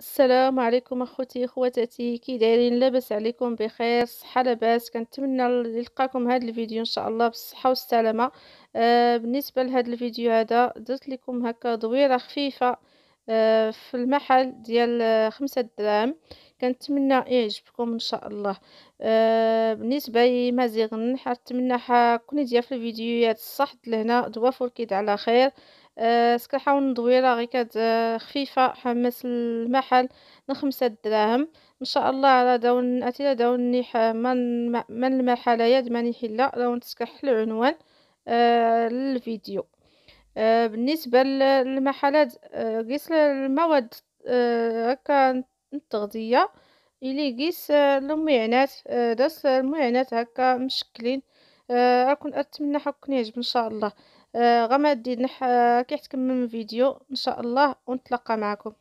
السلام عليكم أخوتي اخواتاتي كي دايرين لاباس عليكم بخير صحة لاباس كنتمنى يلقاكم هذا الفيديو إن شاء الله بالصحة والسلامة. آه بالنسبة لهذا الفيديو هذا درت لكم هكا دويرة خفيفة آه في المحل ديال خمسة دراهم. كنتمنى يعجبكم إن شاء الله. آه بالنسبة لمازيغن نتمنى كوني ديال في الفيديوهات الصح لهنا دوافر كيد على خير. آه سكنحاول ندويرها غير كانت آه خفيفة حمس المحل لخمسة دراهم إن شاء الله على داون أتي داون نيح من من المحل يد ماني حلا داون تسكح العنوان آه للفيديو. آه بالنسبة للمحلات آه قيس المواد آه هكا التغذية. إلي قيس آه المعينات آه داس المعينات هكا مشكلين آه راكم أتمنى حكون يعجب إن شاء الله. آه غمادي نح كي تكمل الفيديو إن شاء الله ونتلقى معكم.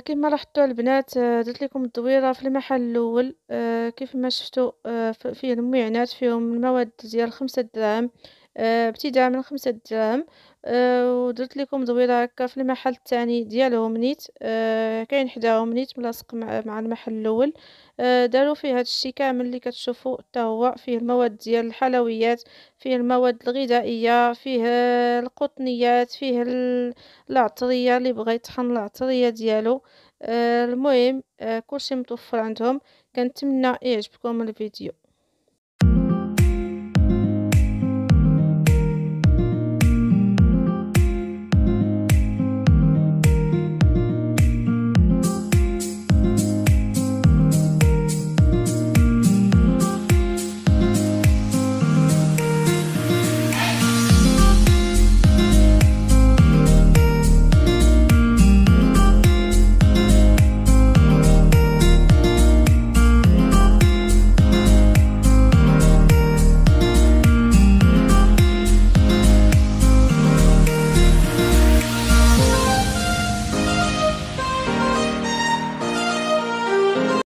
كما لاحظتوا البنات آه، درت لكم الدويره في المحل الأول آه، كيف ما شفتوا آه، فيه المعينات فيهم المواد ديال خمسة دراهم. ابتداء من خمسة دراهم آه، ودرت لكم دويره هكا في المحل الثاني ديالهم نيت آه، كاين حداهم نيت ملاصق مع, المحل الأول. آه، داروا فيه هذا الشيء كامل اللي كتشوفوا حتى هو فيه المواد ديال الحلويات فيه المواد الغذائية فيه القطنيات فيه العطرية اللي بغى يطحن العطرية ديالو. آه، المهم آه، كلشي متوفر عندهم. كنتمنى يعجبكم الفيديو.